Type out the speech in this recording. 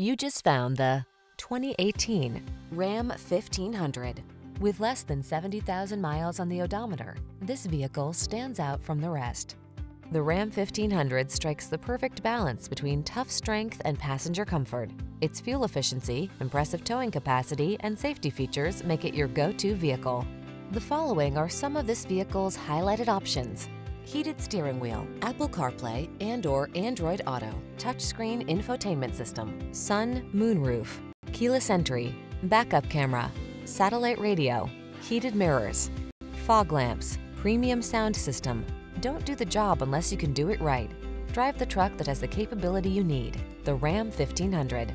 You just found the 2018 Ram 1500. With less than 70,000 miles on the odometer, this vehicle stands out from the rest. The Ram 1500 strikes the perfect balance between tough strength and passenger comfort. Its fuel efficiency, impressive towing capacity, and safety features make it your go-to vehicle. The following are some of this vehicle's highlighted options. Heated steering wheel, Apple CarPlay and or Android Auto, touchscreen infotainment system, sun, moonroof, keyless entry, backup camera, satellite radio, heated mirrors, fog lamps, premium sound system. Don't do the job unless you can do it right. Drive the truck that has the capability you need. The Ram 1500.